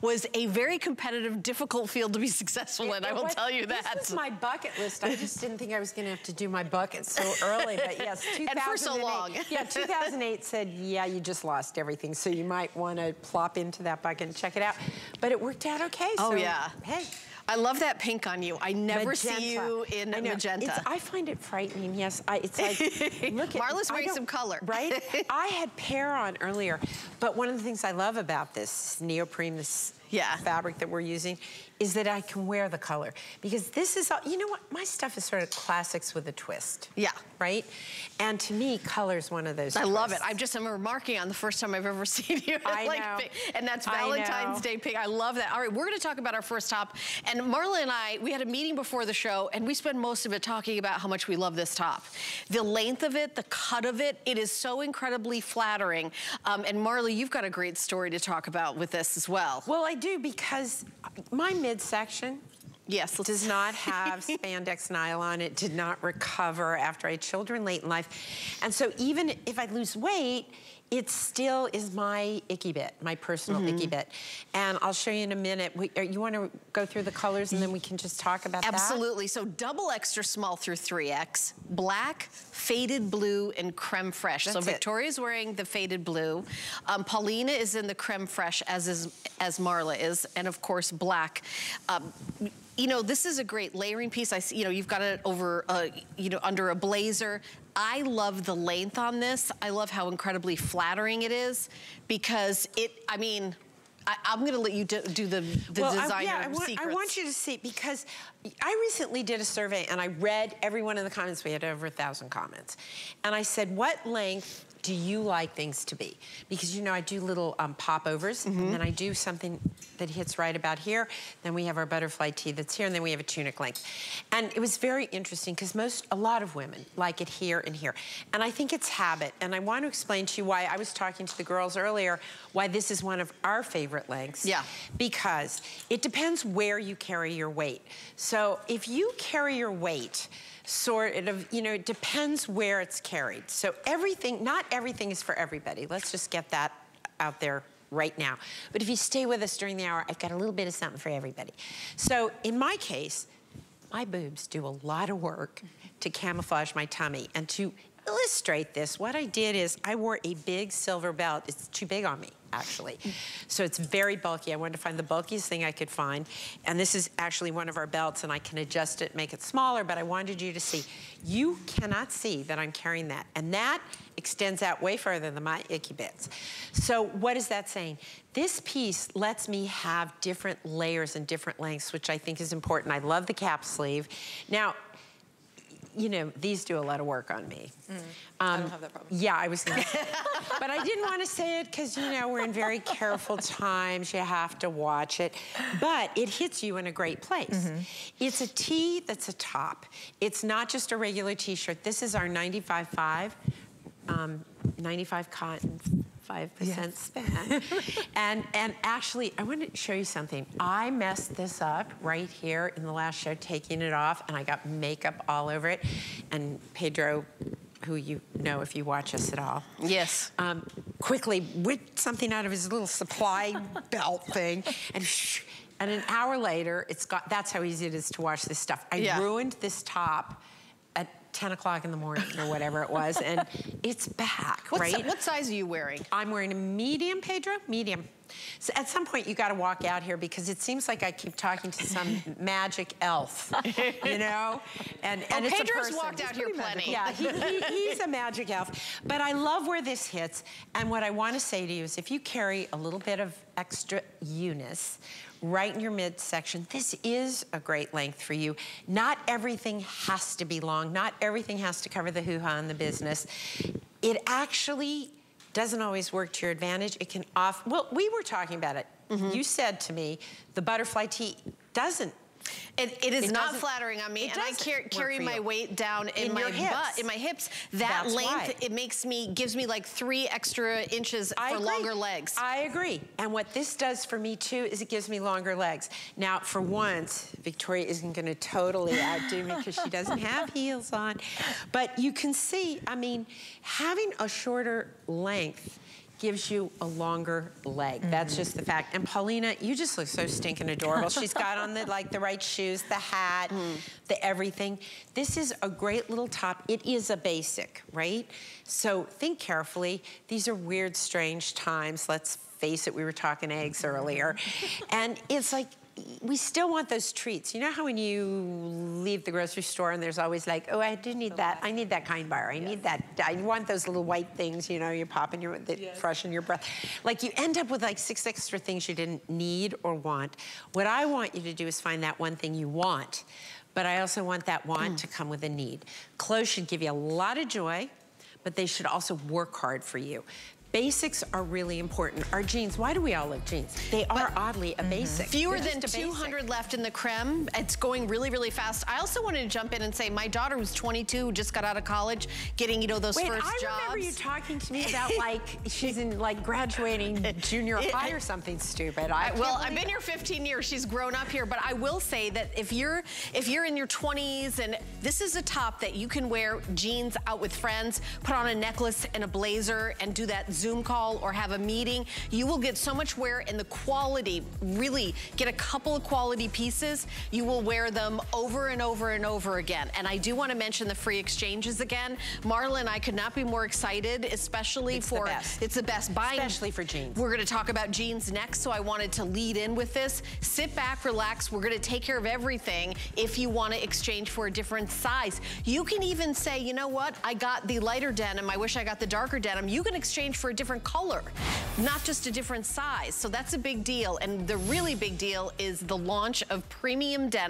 was a very competitive, difficult field to be successful in, I will was, tell you that. This was my bucket list. I just didn't think I was gonna have to do my bucket so early, but yes, 2008. And for so long. yeah, 2008 said, yeah, you just lost everything, so you might wanna plop into that bucket and check it out. But it worked out okay, Oh, so, yeah. hey. I love that pink on you. I never Magenta. see you in I magenta. It's, I find it frightening, yes. I, it's like, look at- Marla's wearing some color. Right? I had pear on earlier, but one of the things I love about this neoprene, this Yeah. fabric that we're using, is that I can wear the color. Because this is, all, you know what, my stuff is sort of classics with a twist. Yeah. Right? And to me, color is one of those I love it. I'm just I'm remarking on the first time I've ever seen you. I like know. pink. And that's Valentine's. Day pink. I love that. All right, we're gonna talk about our first top. And Marla and I, we had a meeting before the show and we spent most of it talking about how much we love this top. The length of it, the cut of it, it is so incredibly flattering. Um, and Marla, you've got a great story to talk about with this as well. Well, I do because my midsection Yes, does not have spandex nylon. It did not recover after I had children late in life. And so even if I lose weight, it still is my icky bit, my personal icky Mm-hmm. bit. And I'll show you in a minute. We, you want to go through the colors and then we can just talk about that? Absolutely. So double extra small through 3X, black, faded blue, and creme fraiche. so That's it. Victoria's wearing the faded blue. Um, Paulina is in the creme fraiche, as is as Marla is, and of course black. Um, you know, this is a great layering piece. I see, you know, you've got it over, uh, you know, under a blazer. I love the length on this. I love how incredibly flattering it is because it, I mean, I, I'm gonna let you do, do the, the well, designer I, yeah, I want, secrets. I want you to see because I recently did a survey and I read everyone in the comments. We had over a thousand comments, and I said, "What length do you like things to be?" Because you know I do little um, popovers, Mm-hmm. and then I do something that hits right about here. Then we have our butterfly tee that's here, and then we have a tunic length. And it was very interesting because most, a lot of women like it here and here, and I think it's habit. And I want to explain to you why I was talking to the girls earlier why this is one of our favorite lengths Yeah. because it depends where you carry your weight. So if you carry your weight, sort of, you know, it depends where it's carried. So everything, not everything is for everybody. Let's just get that out there right now. But if you stay with us during the hour, I've got a little bit of something for everybody. So in my case, my boobs do a lot of work to camouflage my tummy. And to illustrate this, what I did is I wore a big silver belt. It's too big on me, actually. So it's very bulky. I wanted to find the bulkiest thing I could find. And this is actually one of our belts, and I can adjust it, make it smaller, but I wanted you to see. You cannot see that I'm carrying that. And that extends out way further than my icky bits. So what is that saying? This piece lets me have different layers and different lengths, which I think is important. I love the cap sleeve. Now, you know, these do a lot of work on me. Mm. I um, don't have that problem. Yeah, I was gonna but I didn't want to say it because, you know, we're in very careful times. You have to watch it. But it hits you in a great place. Mm-hmm. It's a tee that's a top. It's not just a regular t-shirt. This is our 95.5, um, 95 cotton, 5% span. and, and actually, I want to show you something. I messed this up right here in the last show, taking it off, and I got makeup all over it. And Pedro, who you know if you watch us at all, Yes. um, quickly whipped something out of his little supply belt thing, and shh, and an hour later, it's got. That's how easy it is to wash this stuff. I Yeah. ruined this top 10 o'clock in the morning or whatever it was, and it's back, What, right? what size are you wearing? I'm wearing a medium, Pedro, medium. So at some point you gotta walk out here because it seems like I keep talking to some magic elf, you know? And, and Oh, it's a Pedro's person. walked out here plenty. Yeah, he, he, he's a magic elf. But I love where this hits. And what I wanna say to you is if you carry a little bit of extra eunice right in your midsection, this is a great length for you. Not everything has to be long. Not everything has to cover the hoo-ha in the business. It actually doesn't always work to your advantage. It can off, well, we were talking about it. Mm-hmm. You said to me, the butterfly tee doesn't It, it is It not flattering on me, it and I car carry my weight down in, In my butt, in my hips. That That's length, why. it makes me, gives me like three extra inches I for agree. longer legs. I agree. And what this does for me too is it gives me longer legs. Now, for once, Victoria isn't gonna totally outdo me because she doesn't have heels on. But you can see, I mean, having a shorter length gives you a longer leg. That's just the fact. And Paulina, you just look so stinking adorable. She's got on the like the right shoes, the hat, mm. the everything. This is a great little top. It is a basic, right? So think carefully. These are weird, strange times. Let's face it, we were talking eggs earlier. and it's like, we still want those treats. You know how when you leave the grocery store and there's always like, oh, I do need that. I need that kind bar. I need that. I want those little white things, you know, you pop in your, that Yes. freshen your breath. Like you end up with like six extra things you didn't need or want. What I want you to do is find that one thing you want, but I also want that want to come with a need. Clothes should give you a lot of joy, but they should also work hard for you. Basics are really important. Our jeans, why do we all love jeans? They are oddly a mm-hmm. basic. Fewer They're than just basic. 200 left in the creme. It's going really, really fast. I also wanted to jump in and say my daughter who's 22, who just got out of college, getting, you know, those Wait, first I jobs. remember you talking to me about like she's in like graduating junior high or something stupid. I well, I've been here 15 years. She's grown up here, but I will say that if you're if you're in your 20s and this is a top that you can wear jeans out with friends, put on a necklace and a blazer and do that Zoom call or have a meeting, you will get so much wear and the quality, really get a couple of quality pieces, you will wear them over and over and over again. And I do want to mention the free exchanges again. Marla and I could not be more excited, especially It's the for best. it's the best buying Especially for jeans. we're gonna talk about jeans next, so I wanted to lead in with this. Sit back, relax. We're gonna take care of everything if you wanna exchange for a different size. You can even say, you know what? I got the lighter denim. I wish I got the darker denim. You can exchange for a different color, not just a different size. So that's a big deal. And the really big deal is the launch of premium denim.